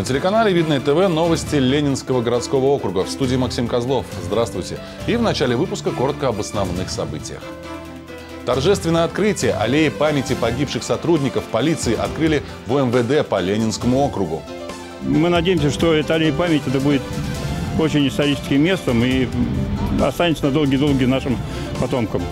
На телеканале «Видное ТВ» новости Ленинского городского округа. В студии Максим Козлов. Здравствуйте. И в начале выпуска коротко об основных событиях. Торжественное открытие аллеи памяти погибших сотрудников полиции открыли в МВД по Ленинскому округу. Мы надеемся, что эта аллея памяти это будет очень историческим местом и останется на долгие-долгие нашим потомкам.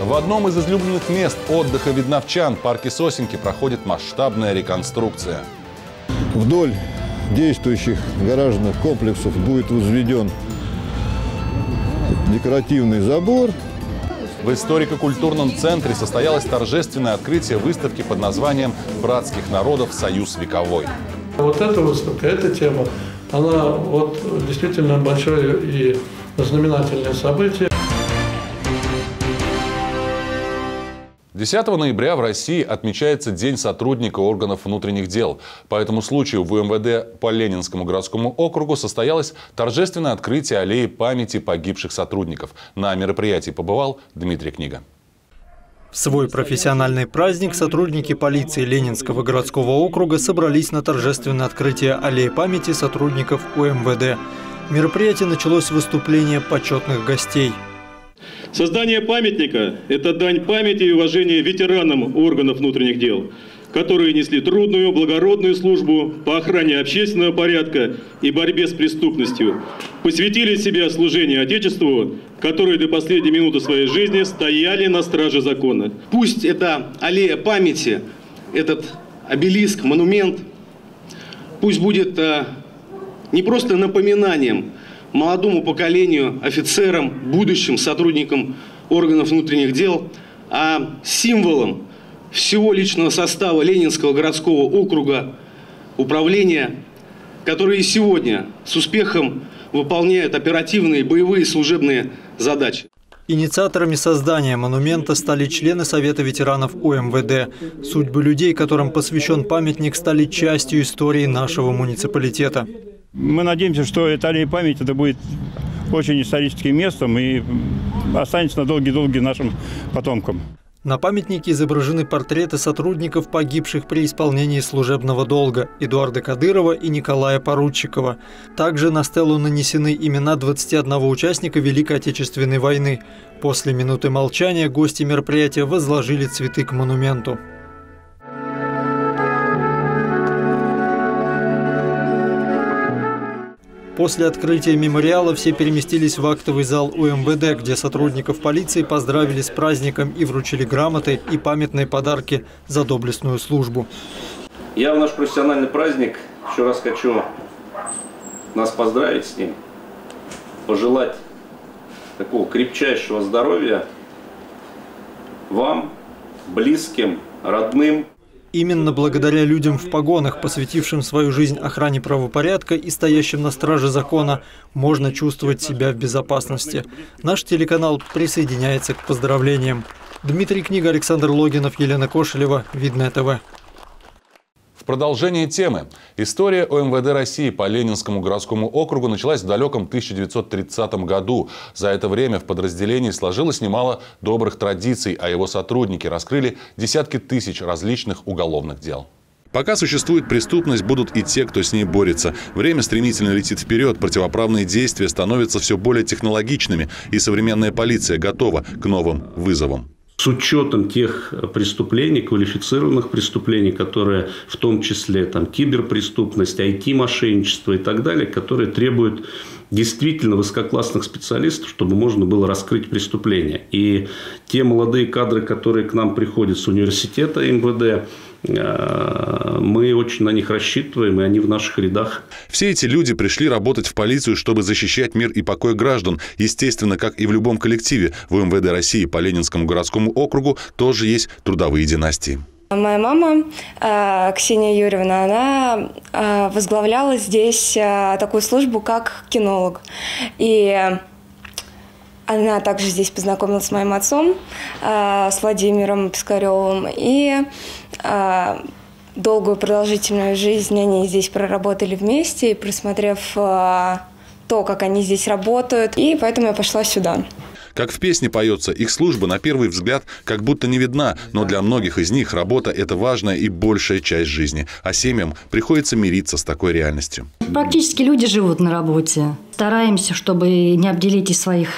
В одном из излюбленных мест отдыха видновчан, парке Сосенки, проходит масштабная реконструкция. Вдоль действующих гаражных комплексов будет возведен декоративный забор. В историко-культурном центре состоялось торжественное открытие выставки под названием «Братских народов. Союз вековой». Вот эта выставка, эта тема, она вот действительно большое и знаменательное событие. 10 ноября в России отмечается День сотрудника органов внутренних дел. По этому случаю в МВД по Ленинскому городскому округу состоялось торжественное открытие аллеи памяти погибших сотрудников. На мероприятии побывал Дмитрий Книга. В свой профессиональный праздник сотрудники полиции Ленинского городского округа собрались на торжественное открытие аллеи памяти сотрудников УМВД. Мероприятие началось с выступления почетных гостей – Создание памятника – это дань памяти и уважения ветеранам органов внутренних дел, которые несли трудную, благородную службу по охране общественного порядка и борьбе с преступностью, посвятили себя служению Отечеству, которые до последней минуты своей жизни стояли на страже закона. Пусть это аллея памяти, этот обелиск, монумент, пусть будет э, не просто напоминанием молодому поколению, офицерам, будущим сотрудникам органов внутренних дел, а символом всего личного состава Ленинского городского округа управления, которые сегодня с успехом выполняют оперативные, боевые, служебные задачи. Инициаторами создания монумента стали члены Совета ветеранов УМВД. Судьбы людей, которым посвящен памятник, стали частью истории нашего муниципалитета. Мы надеемся, что эта аллея памяти это будет очень историческим местом и останется на долгие-долгие нашим потомкам. На памятнике изображены портреты сотрудников, погибших при исполнении служебного долга Эдуарда Кадырова и Николая Поручикова. Также на стелу нанесены имена 21 участника Великой Отечественной войны. После минуты молчания гости мероприятия возложили цветы к монументу. После открытия мемориала все переместились в актовый зал УМВД, где сотрудников полиции поздравили с праздником и вручили грамоты и памятные подарки за доблестную службу. Я в наш профессиональный праздник еще раз хочу нас поздравить с ним, пожелать такого крепчайшего здоровья вам, близким, родным. Именно благодаря людям в погонах, посвятившим свою жизнь охране правопорядка и стоящим на страже закона, можно чувствовать себя в безопасности. Наш телеканал присоединяется к поздравлениям. Дмитрий Книга, Александр Логинов, Елена Кошелева, Видное ТВ. Продолжение темы. История ОМВД России по Ленинскому городскому округу началась в далеком 1930 году. За это время в подразделении сложилось немало добрых традиций, а его сотрудники раскрыли десятки тысяч различных уголовных дел. Пока существует преступность, будут и те, кто с ней борется. Время стремительно летит вперед, противоправные действия становятся все более технологичными, и современная полиция готова к новым вызовам с учетом тех преступлений, квалифицированных преступлений, которые в том числе там, киберпреступность, IT-мошенничество и так далее, которые требуют действительно высококлассных специалистов, чтобы можно было раскрыть преступление. И те молодые кадры, которые к нам приходят с университета МВД, Э, мы очень на них рассчитываем, и они в наших рядах. Все эти люди пришли работать в полицию, чтобы защищать мир и покой граждан. Естественно, как и в любом коллективе, в МВД России по Ленинскому городскому округу тоже есть трудовые династии. Моя мама, э, Ксения Юрьевна, она э, возглавляла здесь такую службу, как кинолог. И она также здесь познакомилась с моим отцом, с Владимиром Пискаревым. И а, долгую продолжительную жизнь они здесь проработали вместе, просмотрев а, то, как они здесь работают, и поэтому я пошла сюда. Как в песне поется, их служба на первый взгляд как будто не видна, но для многих из них работа – это важная и большая часть жизни, а семьям приходится мириться с такой реальностью. Практически люди живут на работе. Стараемся, чтобы не обделить и своих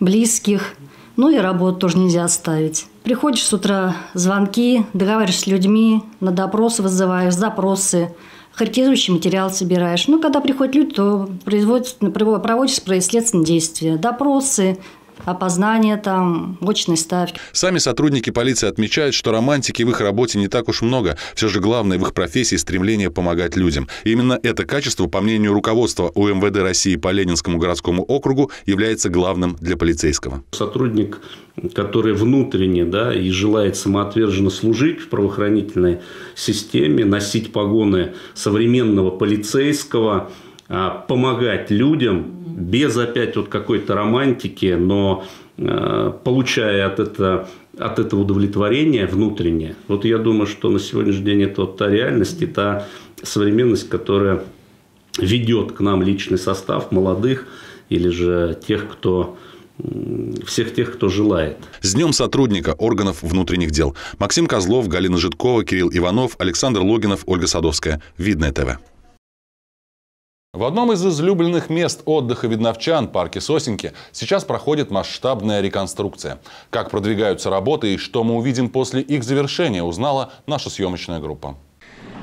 близких, ну и работу тоже нельзя оставить. Приходишь с утра, звонки, договариваешься с людьми, на допросы вызываешь, запросы, характеризующий материал собираешь. Ну, когда приходят люди, то проводятся следственные действия, допросы, опознание там, очной ставки. Сами сотрудники полиции отмечают, что романтики в их работе не так уж много. Все же главное в их профессии стремление помогать людям. И именно это качество, по мнению руководства УМВД России по Ленинскому городскому округу, является главным для полицейского. Сотрудник, который внутренне да, и желает самоотверженно служить в правоохранительной системе, носить погоны современного полицейского, помогать людям без опять вот какой-то романтики, но а, получая от этого, от этого удовлетворение внутреннее. Вот я думаю, что на сегодняшний день это вот та реальность и та современность, которая ведет к нам личный состав молодых или же тех, кто всех тех, кто желает. С Днем сотрудника органов внутренних дел. Максим Козлов, Галина Житкова, Кирилл Иванов, Александр Логинов, Ольга Садовская. Видное ТВ. В одном из излюбленных мест отдыха видновчан, парке Сосенки, сейчас проходит масштабная реконструкция. Как продвигаются работы и что мы увидим после их завершения, узнала наша съемочная группа.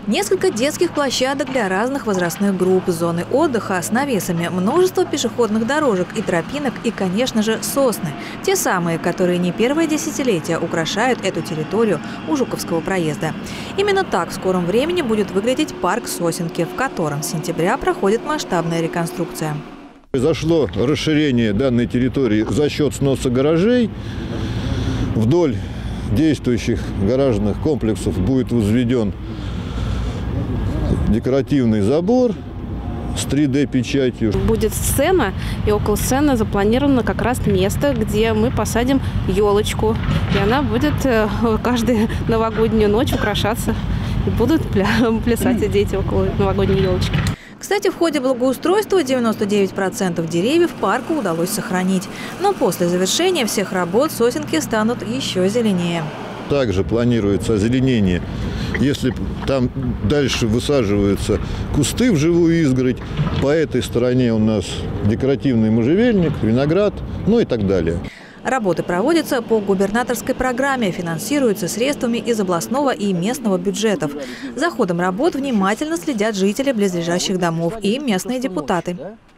Несколько детских площадок для разных возрастных групп, зоны отдыха с навесами, множество пешеходных дорожек и тропинок и, конечно же, сосны. Те самые, которые не первое десятилетие украшают эту территорию у Жуковского проезда. Именно так в скором времени будет выглядеть парк Сосенки, в котором с сентября проходит масштабная реконструкция. Произошло расширение данной территории за счет сноса гаражей. Вдоль действующих гаражных комплексов будет возведен декоративный забор с 3D-печатью. Будет сцена, и около сцены запланировано как раз место, где мы посадим елочку. И она будет э, каждую новогоднюю ночь украшаться. И будут плясать дети около новогодней елочки. Кстати, в ходе благоустройства 99% деревьев парку удалось сохранить. Но после завершения всех работ сосенки станут еще зеленее. Также планируется озеленение если там дальше высаживаются кусты в живую изгородь, по этой стороне у нас декоративный можжевельник, виноград, ну и так далее. Работы проводятся по губернаторской программе, финансируются средствами из областного и местного бюджетов. За ходом работ внимательно следят жители близлежащих домов и местные депутаты.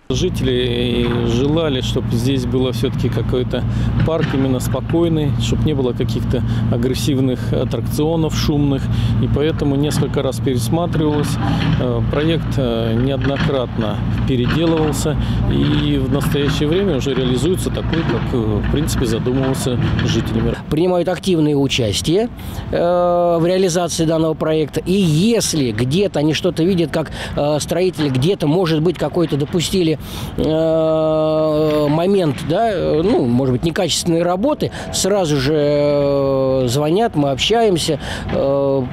Жители желали, чтобы здесь было все-таки какой-то парк именно спокойный, чтобы не было каких-то агрессивных аттракционов шумных. И поэтому несколько раз пересматривалось. Э, проект э, неоднократно переделывался. И в настоящее время уже реализуется такой, как э, в принципе задумывался жителями. Принимают активное участие в реализации данного проекта. И если где-то они что-то видят, как строители где-то, может быть, какой-то допустили э, момент, да, ну, может быть, некачественной работы, сразу же э, звонят, мы общаемся. Э,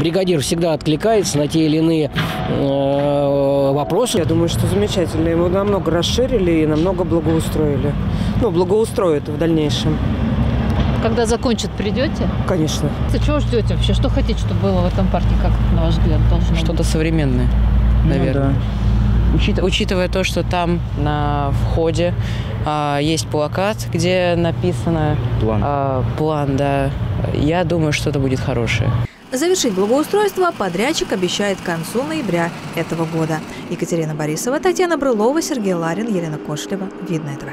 бригадир всегда откликается на те или иные э, вопросы. Я думаю, что замечательно. Его намного расширили и намного благоустроили. Ну, благоустроят в дальнейшем. Когда закончат, придете? Конечно. Чего ждете вообще? Что хотите, чтобы было в этом парке, как на ваш взгляд, должно Что-то современное, наверное. Ну, да. Учит, учитывая то, что там на входе а, есть плакат, где написано план. А, план, да. Я думаю, что это будет хорошее. Завершить благоустройство подрядчик обещает к концу ноября этого года. Екатерина Борисова, Татьяна Брылова, Сергей Ларин, Елена Кошлева. Видно этого.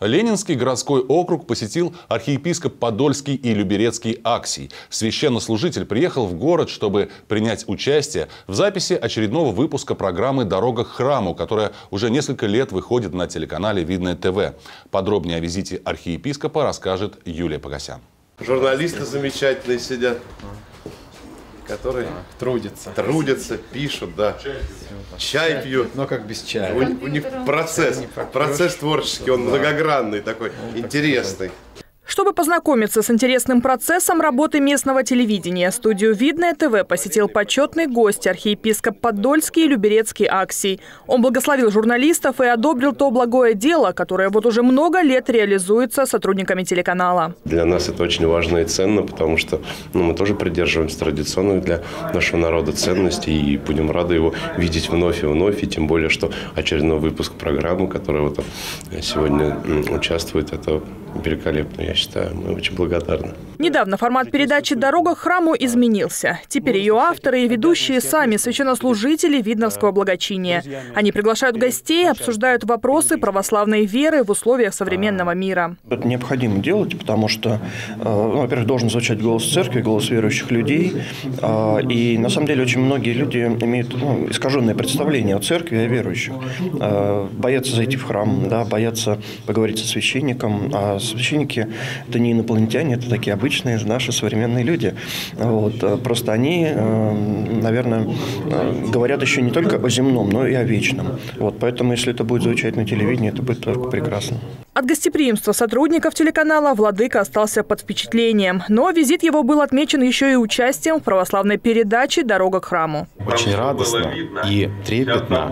Ленинский городской округ посетил архиепископ Подольский и Люберецкий Аксий. Священнослужитель приехал в город, чтобы принять участие в записи очередного выпуска программы «Дорога к храму», которая уже несколько лет выходит на телеканале «Видное ТВ». Подробнее о визите архиепископа расскажет Юлия Погосян. Журналисты замечательные сидят которые трудятся. Трудятся, пишут, да. Чай пьют. Но как без чая. У, у них процесс, процесс творческий, он многогранный такой, интересный. Чтобы познакомиться с интересным процессом работы местного телевидения, студию «Видное ТВ» посетил почетный гость архиепископ Подольский и Люберецкий Аксий. Он благословил журналистов и одобрил то благое дело, которое вот уже много лет реализуется сотрудниками телеканала. Для нас это очень важно и ценно, потому что ну, мы тоже придерживаемся традиционных для нашего народа ценностей и будем рады его видеть вновь и вновь, и тем более, что очередной выпуск программы, которая вот сегодня участвует, это великолепно, я считаю. Мы очень благодарны. Недавно формат передачи «Дорога к храму» изменился. Теперь ее авторы и ведущие сами священнослужители Видновского благочиния. Они приглашают гостей, обсуждают вопросы православной веры в условиях современного мира. Это необходимо делать, потому что, э, ну, во-первых, должен звучать голос церкви, голос верующих людей. А, и на самом деле очень многие люди имеют ну, искаженное представление о церкви и о верующих. А, боятся зайти в храм, да, боятся поговорить со священником. А священники – это не инопланетяне, это такие обычные наши современные люди. Вот. Просто они, э, наверное, э, говорят еще не только о земном, но и о вечном. Вот. Поэтому, если это будет звучать на телевидении, это будет только прекрасно. От гостеприимства сотрудников телеканала Владыка остался под впечатлением. Но визит его был отмечен еще и участием в православной передаче «Дорога к храму». Очень радостно и трепетно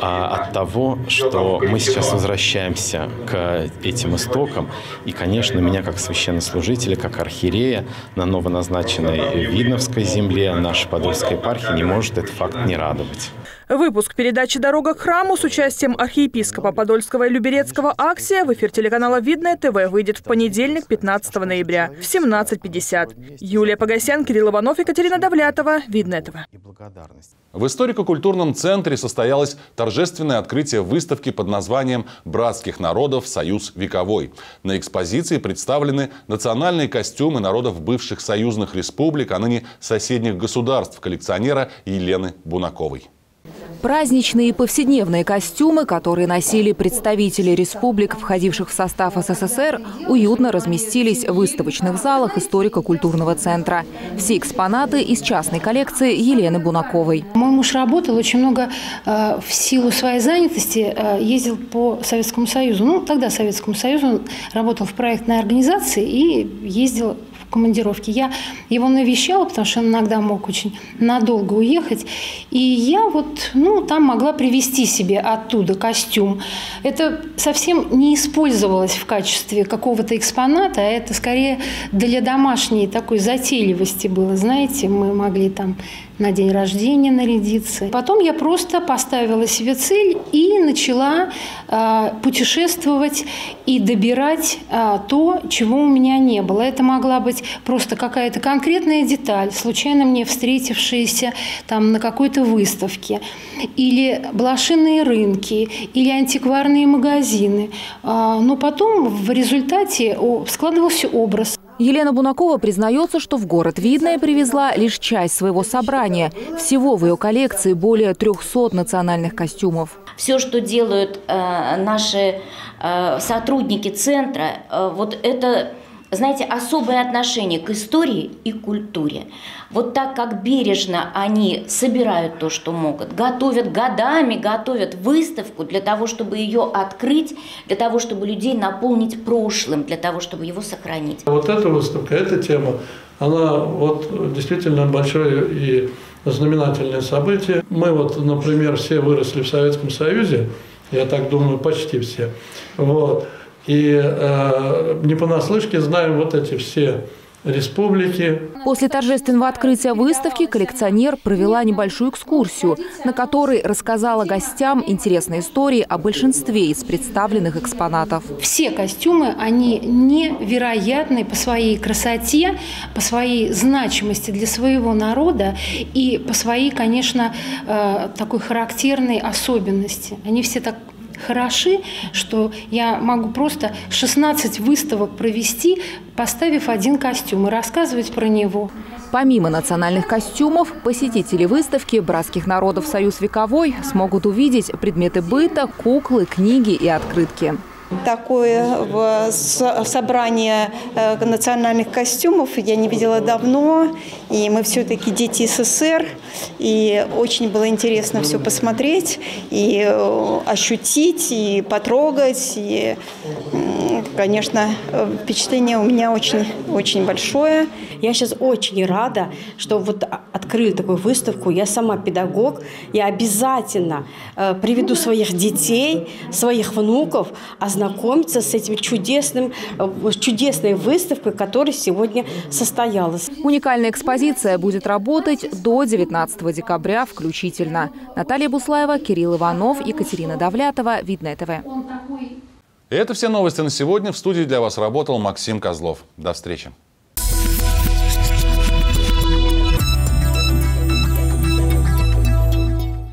а, от того, что мы сейчас возвращаемся к этим истокам. И, конечно, меня как священнослужителя, как архиерея на новоназначенной Видновской земле нашей Подольской епархии не может этот факт не радовать. Выпуск передачи «Дорога к храму» с участием архиепископа Подольского и Люберецкого Аксия в эфир телеканала «Видное ТВ» выйдет в понедельник, 15 ноября в 17.50. Юлия Погосян, Кирилл Иванов, Екатерина Давлятова. «Видное ТВ». В историко-культурном центре состоялось торжественное открытие выставки под названием «Братских народов. Союз вековой». На экспозиции представлены национальные костюмы народов бывших союзных республик, а ныне соседних государств коллекционера Елены Бунаковой. Праздничные и повседневные костюмы, которые носили представители республик, входивших в состав СССР, уютно разместились в выставочных залах историко-культурного центра. Все экспонаты из частной коллекции Елены Бунаковой. Мой муж работал очень много э, в силу своей занятости, э, ездил по Советскому Союзу. Ну, тогда Советскому Союзу он работал в проектной организации и ездил командировки. Я его навещала, потому что он иногда мог очень надолго уехать. И я вот, ну, там могла привезти себе оттуда костюм. Это совсем не использовалось в качестве какого-то экспоната, а это скорее для домашней такой затейливости было. Знаете, мы могли там на день рождения нарядиться. Потом я просто поставила себе цель и начала э, путешествовать и добирать э, то, чего у меня не было. Это могла быть просто какая-то конкретная деталь, случайно мне встретившаяся там на какой-то выставке, или блошиные рынки, или антикварные магазины. Э, но потом в результате складывался образ. Елена Бунакова признается, что в город Видное привезла лишь часть своего собрания. Всего в ее коллекции более 300 национальных костюмов. Все, что делают э, наши э, сотрудники центра, э, вот это знаете, особое отношение к истории и культуре. Вот так как бережно они собирают то, что могут, готовят годами, готовят выставку для того, чтобы ее открыть, для того, чтобы людей наполнить прошлым, для того, чтобы его сохранить. Вот эта выставка, эта тема, она вот действительно большое и знаменательное событие. Мы вот, например, все выросли в Советском Союзе, я так думаю, почти все. Вот. И э, не понаслышке знаем вот эти все республики. После торжественного открытия выставки коллекционер провела небольшую экскурсию, на которой рассказала гостям интересные истории о большинстве из представленных экспонатов. Все костюмы, они невероятны по своей красоте, по своей значимости для своего народа и по своей, конечно, э, такой характерной особенности. Они все так хороши, что я могу просто 16 выставок провести, поставив один костюм и рассказывать про него. Помимо национальных костюмов, посетители выставки «Братских народов Союз вековой» смогут увидеть предметы быта, куклы, книги и открытки. Такое собрание э, национальных костюмов я не видела давно. И мы все-таки дети СССР. И очень было интересно все посмотреть, и э, ощутить, и потрогать. И, конечно, впечатление у меня очень, очень большое. Я сейчас очень рада, что вот открыли такую выставку. Я сама педагог. Я обязательно э, приведу своих детей, своих внуков, ознакомиться с этим чудесным, э, чудесной выставкой, которая сегодня состоялась. Уникальная экспозиция будет работать до 19 декабря включительно. Наталья Буслаева, Кирилл Иванов, Екатерина Давлятова, Видное ТВ. И это все новости на сегодня. В студии для вас работал Максим Козлов. До встречи.